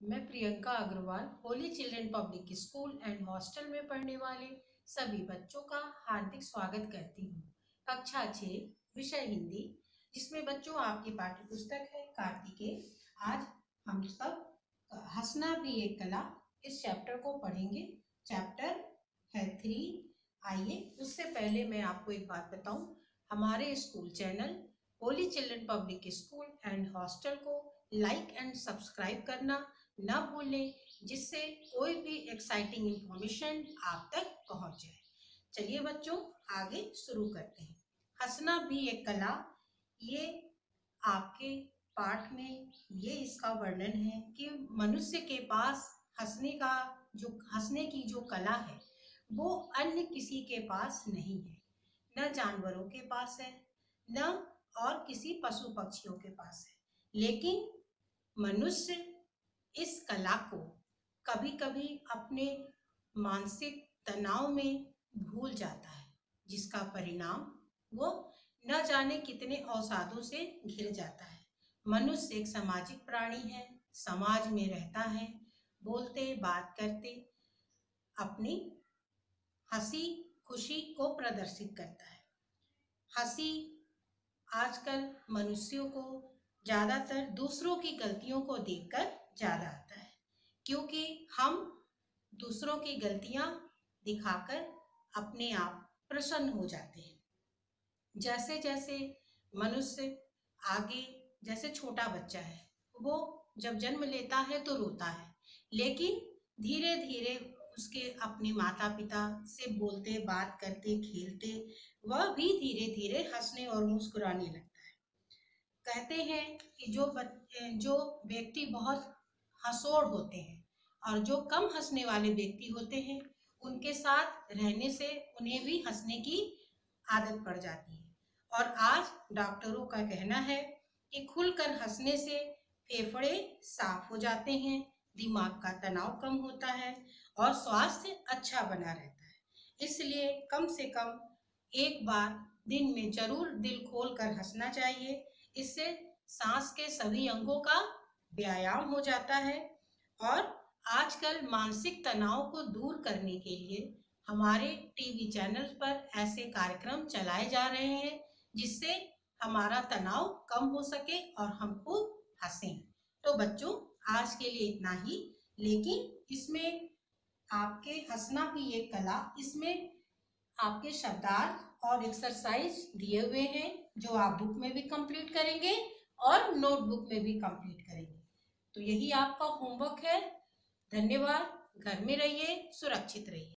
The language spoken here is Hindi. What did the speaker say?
मैं Priyanka Agarwal, holy children public school and hostel में पढ़ने वाले सभी बच्चों का हार्दिक स्वागत करती हूँ। कक्षा छः, विषय हिंदी, जिसमें बच्चों आपकी पाठ्य पुस्तक है कार्तिकेय आज हम सब हंसना भी एक कला इस चैप्टर को पढ़ेंगे। चैप्टर है थ्री आइए, उससे पहले मैं आपको एक बात बताऊँ। हमारे school channel holy children public school and hostel को लाइक एंड सब्सक्राइब करना न भूलें जिससे कोई भी एक्साइटिंग इंफॉर्मेशन आप तक पहुँच जाए। चलिए बच्चों, आगे शुरू करते हैं। हंसना भी एक कला। ये आपके पाठ में, ये इसका वर्णन है कि मनुष्य के पास हंसने का जो, हंसने की जो कला है, वो अन्य किसी के पास नहीं है। न जानवरों के पास है, न और किसी पशु पक्षियों के पास है। लेकिन मनुष्य इस कला को कभी कभी अपने मानसिक तनाव में भूल जाता है, जिसका परिणाम वो न जाने कितने अवसादों से घिर जाता है। मनुष्य एक सामाजिक प्राणी है, समाज में रहता है, बोलते, बात करते, अपनी हँसी खुशी को प्रदर्शित करता है। हँसी आजकल मनुष्यों को, ज़्यादातर दूसरों की गलतियों को देखकर ज़्यादा आता है। क्योंकि हम दूसरों की गलतियाँ दिखाकर अपने आप प्रसन्न हो जाते हैं। जैसे जैसे मनुष्य आगे, जैसे छोटा बच्चा है, वो जब जन्म लेता है तो रोता है, लेकिन धीरे धीरे उसके अपने माता पिता से बोलते, बात करते, खेलते, वह भी धीरे धीरे हंसने और मुस्कुराने लगता है। कहते हैं कि जो जो व्यक्ति बहुत हंसोड़ होते हैं और जो कम हंसने वाले व्यक्ति होते हैं, उनके साथ रहने से उन्हें भी हंसने की आदत पड़ जाती है। और आज डॉक्टरों का कहना है कि खुलकर हंसने से फेफड़े साफ़ हो जाते हैं, दिमाग का तनाव कम होता है और स्वास्थ्य अच्छा बना रहता है। इसलिए कम से कम एक बार दिन में ज़रूर दिल खोल कर हंसना चाहिए। इससे सांस के सभी अंगों का व्यायाम हो जाता है और आजकल मानसिक तनाव को दूर करने के लिए हमारे टीवी चैनल पर ऐसे कार्यक्रम चलाए जा रहे हैं, जिससे हमारा तनाव कम हो सके और हम खूब हंसें। तो बच्चों, आज के लिए इतना ही, लेकिन इसमें आपके हंसना भी एक कला, इसमें आपके शब्दार्थ और एक्सरसाइज दिए हुए हैं, जो आप बुक में भी कंप्लीट करेंगे और नोटबुक में भी कंप्लीट करेंगे। तो यही आपका होमवर्क है। धन्यवाद। घर में रहिए सुरक्षित रहिए।